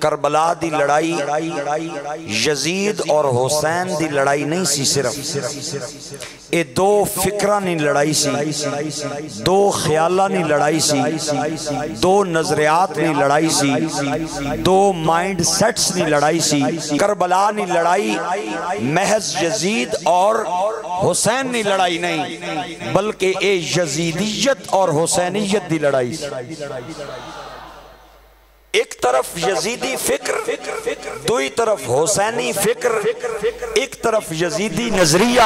کربلا دی لڑائی، یزید اور حسین دی لڑائی نہیں سی صرف۔ اے دو فکرہ نہیں لڑائی سی، دو خیالہ نہیں لڑائی سی، دو نظریات نہیں لڑائی سی، دو مائنڈ سیٹس نہیں لڑائی سی۔ کربلا نہیں لڑائی محض یزید اور حسین نہیں لڑائی نہیں، بلکہ اے یزیدیت اور حسینیت دی لڑائی سی۔ ایک طرف یزیدی فکر، دوئی طرف حسینی فکر، ایک طرف یزیدی نظریہ،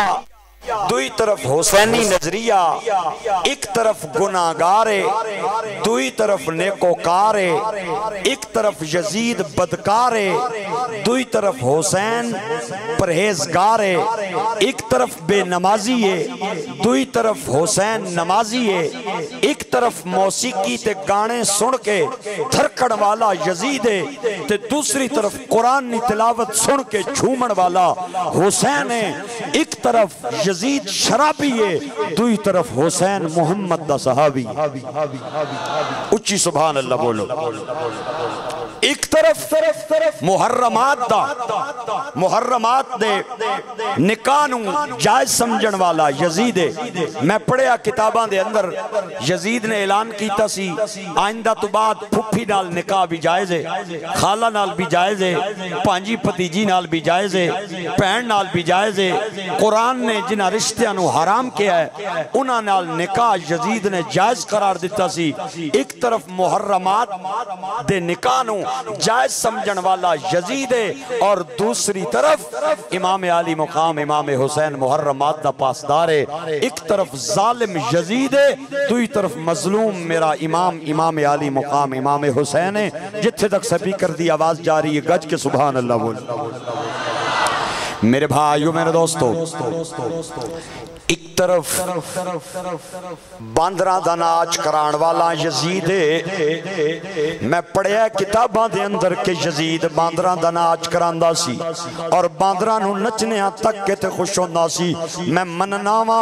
دوئی طرف حسینی نظریہ، ایک طرف گناہگارے، دوئی طرف نیکوکارے، ایک طرف یزید بدکارے، دوئی طرف حسین پرہیزگارے، ایک طرف بے نمازی ہے دوئی طرف حسین نمازی ہے ایک طرف موسیقی تے گانے سن کے دھرکڑ والا یزید ہے، تے دوسری طرف قرآن نی تلاوت سن کے چھومن والا حسین ہے۔ ایک طرف یزید شرابی ہے دوی طرف حسین محمد دا صحابی۔ اچھی سبحان اللہ بولو۔ ایک طرف محرمات دا، محرمات دے نکانوں جائز سمجھن والا یزید ہے۔ میں پڑھیا کتاباں دے اندر یزید نے اعلان کیتا سی، آئندہ تو بعد پھپھی نال نکاح بھی جائز ہے، خالہ نال بھی جائز ہے، پانجی پتیجی نال بھی جائز ہے، پہن نال بھی جائز ہے۔ قرآن نے جنہ رشتیاں نو حرام کیا ہے، انہاں نال نکاح یزید نے جائز قرار دیتا سی۔ ایک طرف محرمات دے نکاح نو جائز سمجھن والا یزید ہے اور دوسری طرف امام علی مقام امام حسین محرمات دا پاسدار ہے۔ ایک طرف ظالم یزید ہے دوی طرف مظلوم میرا امام امام علی مقام امام حسین ہے۔ جتھے تک سپیکر دی آواز جاری ہے، گج کے سبحان اللہ بول۔ میرے بھائیو، میرے دوستو، ایک طرف باندرہ دا ناچ کران والا یزید ہے۔ میں پڑھیا کتاباں دے اندر کہ یزید باندرہ دا ناچ کران دا سی اور باندرہ نو نچنے ہاں تک کے تے خوش ہوندہ سی۔ میں منناوا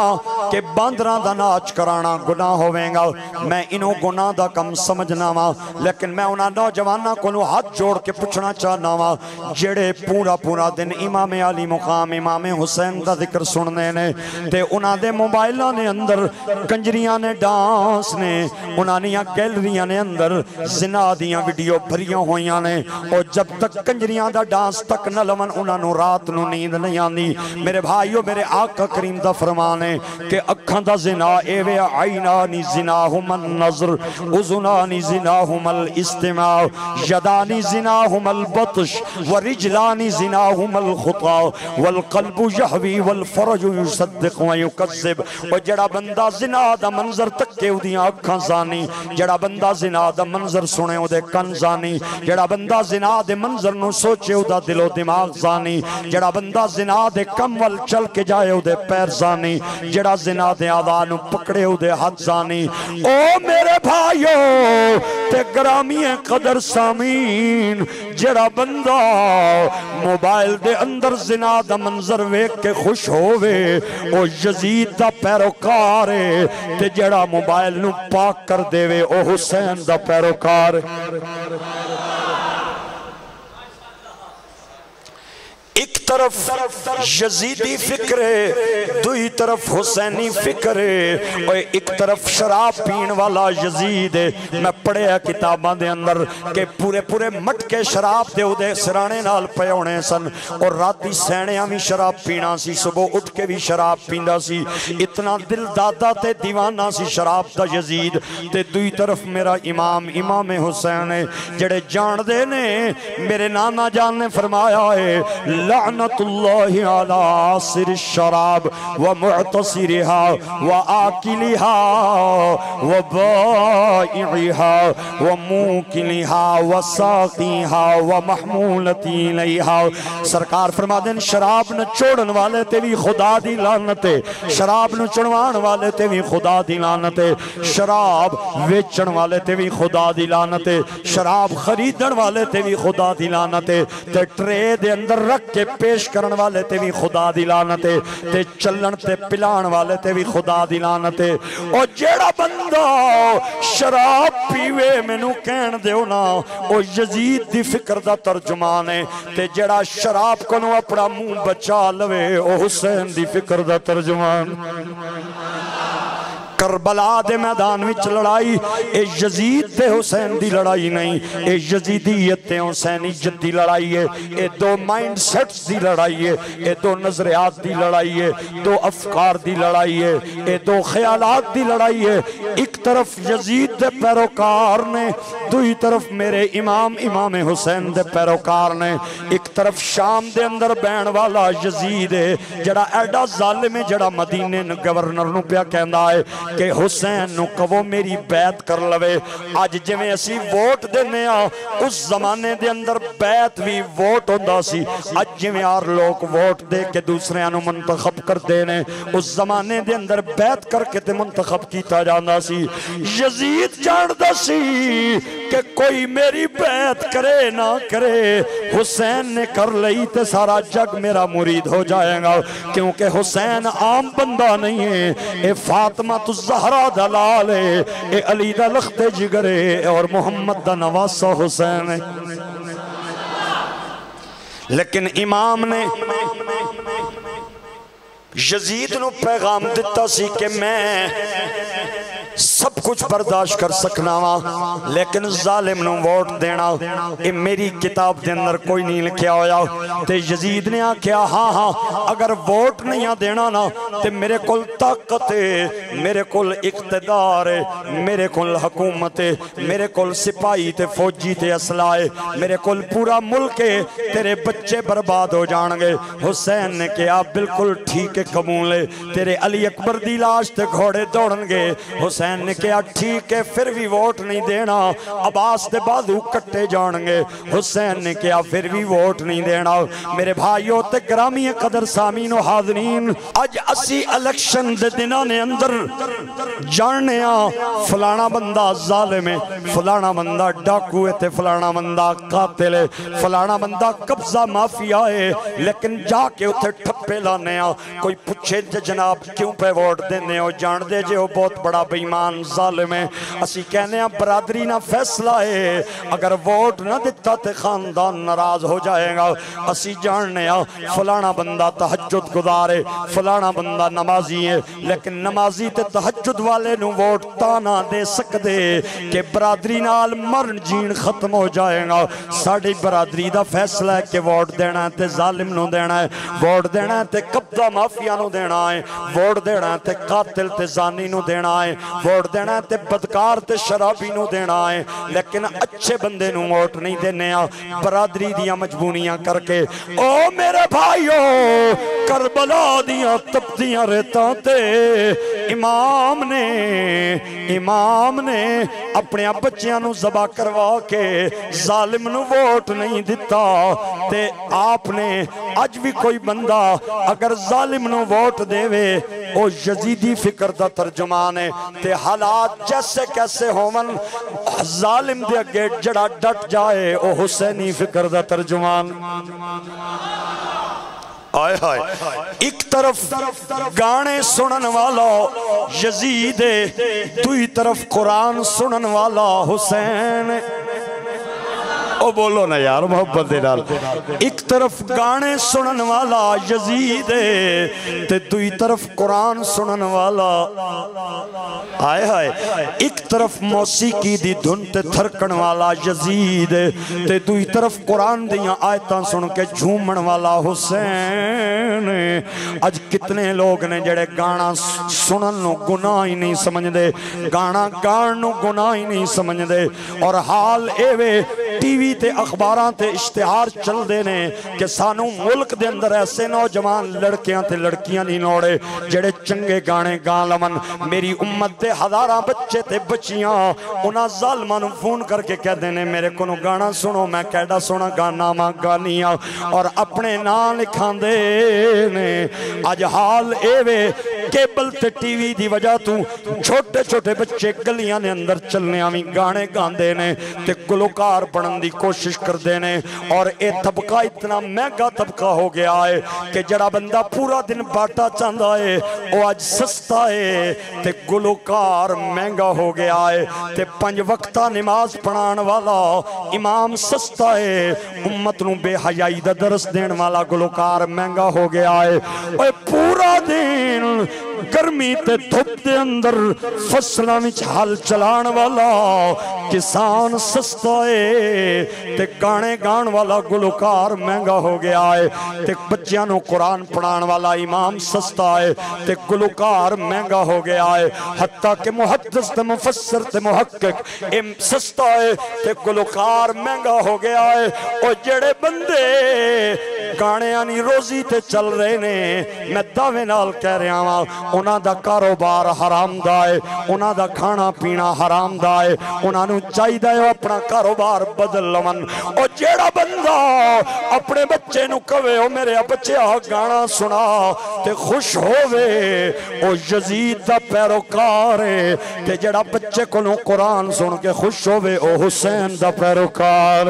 کہ باندرہ دا ناچ کرانا گناہ ہوئیں گا۔ میں انہوں گناہ دا کم سمجھنا وا لیکن میں انہاں نوجوانہ کو نو ہاتھ جوڑ کے پوچھنا چاہنا وا جڑے پورا پورا دن امام علی مقام امام حسین دا ذکر سننے نے۔ تے انہاں دے موبائلہ نے اندر کنجریاں نے، ڈانس نے، انہاں نیاں گیلریاں نے اندر زنا دیاں ویڈیو بھریاں ہویاں نے۔ اور جب تک کنجریاں دا ڈانس تک نہ لمن انہاں نو رات نو نیند نہیں آندی۔ میرے بھائیو، میرے آقا کریم دا فرمانے کہ اکھاں دا زنا اے وے عینانی زناہم النظر اذنانی زناہم الاستماع، یدانی زناہم البطش ورجلانی زناہم الخطا والقلب یحوی والفرج یصدق ویکذب و جڑا بندہ زنا دا منظر تک کے اودیاں اکھاں زانی، جڑا بندہ زنا دا منظر سنے او دے کن زانی، جڑا بندہ زنا دے منظر نو سوچے او دا دل و دماغ زانی، جڑا بندہ زنا دے کم ول چل کے جائے او دے پیر زانی، جڑا زنا دے آدھانو پکڑے او دے ہاتھ زانی۔ او میرے بھائیو تے گرامی قدر سامین، جڑا بندہ موبائل دے اندر زنا دا منظر ویک کے خوش ہووے، او یزید دا پیروکار ہے، تے جڑا موبائل نو پاک کر دے وے، او حسین دا پیروکار ایک طرف یزیدی فکر ہے، دوئی طرف حسینی فکر ہے اور ایک طرف شراب پین والا یزید ہے۔ میں پڑھے ہیں کتاباں دے اندر کہ پورے پورے مٹ کے شراب دے دے سرانے نال پیونے سن، اور راتی سینیاں بھی شراب پینا سی، صبح اٹھ کے بھی شراب پیندا سی۔ اتنا دل دادا تے دیوانہ سی شراب دا یزید۔ تے دوئی طرف میرا امام امام حسین ہے، جڑے جان دے نے، میرے نانا جان نے فرمایا ہے لعنت اللہ علی آصر الشراب ومعتصرها وآکلها وبائعها وموکلها وساقیها ومحمولتی لیها سرکار فرما دین شراب نہ چوڑن والے تے بھی خدا دی لعنتے شراب نہ چڑوان والے تے بھی خدا دی لعنتے شراب ویچن والے تے بھی خدا دی لعنتے شراب خریدن والے تے بھی خدا دی لعنتے تے ٹرے دے اندر رکھ کے پیش کرن والے تے بھی خدا دی لعنت ہے، تے چلن تے پلان والے تے بھی خدا دی لعنت ہے۔ او جیڑا بندہ شراب پیوے مینوں کہن دیو نا، او یزید دی فکر دا ترجمان ہے۔ تے جیڑا شراب کنو اپنا منہ بچا لوے، او حسین دی فکر دا ترجمان۔ کربلا دے میدان وچ لڑائی، اے یزید تے حسین دی لڑائی نہیں، اے یزیدیت تے حسینیت دی لڑائی ہے، اے دو مائنڈ سیٹس دی لڑائی ہے، اے دو نظریات دی لڑائی ہے، دو افکار دی لڑائی ہے، اے دو خیالات دی لڑائی ہے۔ ایک طرف یزید دے پیروکار نے، دوئی طرف میرے امام امام حسین دے پیروکار نے۔ ایک طرف شام دے اندر بین والا یزید ہے، جڑا ایڈا ظالم ہے، جڑا مدینے گورنر نو پیا کہندا ہے۔ کہ حسین نو کہو میری بیعت کر لوے۔ آج جویں اسی ووٹ دینے آ، اس زمانے دے اندر بیعت بھی ووٹ ہوندا سی۔ آج جویں آر لوگ ووٹ دے کے دوسرے آنو منتخب کر دینے اس زمانے دے اندر بیعت کر کے تے منتخب کیتا جانا سی۔ یزید جاندہ سی کہ کوئی میری بیعت کرے نہ کرے، حسین نے کر لئی تے سارا جگ میرا مرید ہو جائے گا۔ کیونکہ حسین عام بندہ نہیں ہے۔ اے فاطمہ تو زہرہ دلال ہے، اے علی دا لخت جگرے اور محمد دا نواسہ حسین ہے۔ لیکن امام نے یزید نو پیغام دیتا سی کہ میں سب کچھ برداشت کر سکنا وا، لیکن ظالم نو ووٹ دینا، اے میری کتاب دے اندر کوئی نہیں لکھیا ہویا۔ تے یزید نے آکھیا ہاں ہاں اگر ووٹ نہیں دینا نا، تے میرے کل طاقت ہے، میرے کل اقتدار ہے، میرے کل حکومت ہے، میرے کل سپاہی تے فوجی تے اسلحہ ہے، میرے کل پورا ملک ہے، تیرے بچے برباد ہو جان گے۔ حسین نے کہا، بالکل ٹھیک ہے، قبول ہے، تیرے علی اکبر دی لاش تے گھوڑے دوڑن گے۔ حسین نے نے کہا ٹھیک ہے پھر بھی ووٹ نہیں دینا عباس دے بازو کٹے جان گے حسین نے کہا پھر بھی ووٹ نہیں دینا میرے بھائیوں تے گرامی قدر سامین و حاضرین اج اسی الیکشن دے دنہ نے اندر جاننے آ فلانا بندہ ظالم ہے فلانا بندہ ڈاکو ہے تے فلانا بندہ قاتل ہے فلانا بندہ قبضہ مافیا ہے لیکن جا کے اتھے ٹھپ ٹھپے لانے آ کوئی پچھے جناب کیوں پہ ووٹ دینے ہو؟ جان دے جے ہو بہت بڑا بیمان ظالم ہے۔ اسی کہنے ہیں برادری نہ فیصلہ ہے۔ اگر ووٹ نہ دیتا تے خاندان نراز ہو جائے گا۔ اسی جاننے ہیں فلانا بندہ تحجد گزارے فلانا بندہ نمازی ہے۔ لیکن نمازی تے تحجد والے نو ووٹ تانا دے سکدے کہ برادری نال مرن جین ختم ہو جائے گا۔ ساڑی برادری دا فیصلہ ہے کہ ووٹ دینا ہے تے ظالم نو دینا ہے۔ ووٹ دینا ہے تے قبضہ مافیا نو دینا ہے، ووٹ دینا تے قاتل تے زانی نو دینا ہے، ووٹ دینا تے بدکار تے شرابی نو دینا ہے۔ لیکن اچھے بندے نو ووٹ نہیں دینے آ، برادری دیا مجبونیاں کر کے۔ او میرے بھائیو، کربلا دیا تپتیاں رہتا تے امام نے امام نے اپنے بچیاں نو زبا کروا کے ظالم نو ووٹ نہیں دیتا تے آپ نے، اج بھی کوئی بندہ اگر ظالم نو ووٹ دے وے او یزیدی فکر دا ترجمان ہے تے حالات جیسے کیسے ہومن ظالم دے اگے جڑا ڈٹ جائے، او حسینی فکر دا ترجمان آئے آئے ایک طرف گانے سنن والا یزید، دوئی طرف قرآن سنن والا حسین۔ او بولو نا یار، محبت دے ڈال ایک طرف گانے سنن والا یزید تے دوئی طرف قرآن سنن والا۔ آئے آئے ایک طرف موسیقی دی دھن تے تھرکن والا یزید تے دوئی طرف قرآن دیاں آیتاں سن کے جھومن والا حسین اج کتنے لوگ نے جڑے گانا سنن نو گناہ ہی نہیں سمجھ دے گانا گان نو گناہ ہی نہیں سمجھ دے اور حال اے وے ٹی وی تے اخباران تے اشتہار چل دینے کہ سانو ملک دے اندر ایسے نوجوان لڑکیاں تے لڑکیاں نہیں نوڑے جڑے چنگے گانے گان لمن میری امت تے ہزارہ بچے تے بچیاں، انہاں ظالمان فون کر کے کہہ دینے، میرے کنو گانا سنو، میں کہڑا سونا، گانا ماں گانیاں اور اپنے نام لکھان دینے آج حال اے وے کیبل تے ٹی وی دی وجہ تو چھوٹے چھوٹے بچے گلیاں نے اندر چلنے آمی گانے گاندے نے تے گلوکار بنن دی کوشش کر دینے اور اے طبقہ اتنا مہنگا طبقہ ہو گیا ہے کہ جڑا بندہ پورا دن باٹا چاندہ ہے وہ آج سستا ہے۔ تے گلوکار مہنگا ہو گیا ہے۔ تے پنج وقتہ نماز پڑھان والا امام سستا ہے۔ امت نو بے حیائی دا درس دین والا گلوکار مہنگا ہو گیا ہے۔ اوے پورا دن گرمی تے دھپ دے اندر فصلہ وچ حل چلان والا کسان سستا ہے تے گانے گان والا گلوکار مہنگا ہو گیا ہے تے بچیاں نو قرآن پڑھان والا امام سستا ہے تے گلوکار مہنگا ہو گیا ہے حتیٰ کہ محدث تے مفسر تے محقق ام سستا ہے تے گلوکار مہنگا ہو گیا ہے اور جڑے بندے گانے آنی روزی تے چل رہے نے میں دعوے نال کہہ رہا ہوں انہاں دا کاروبار حرام دا ہے انہاں دا کھانا پینا حرام دا ہے انہاں نو چاہی دا ہے اپنا کاروبار بدل لمن او جیڑا بندہ اپنے بچے نو کہے او میرے بچے آ گانا سنا تے خوش ہووے، او یزید دا پیروکار ہے کہ جیڑا بچے کو نو قرآن سن کے خوش ہووے، او حسین دا پیروکار۔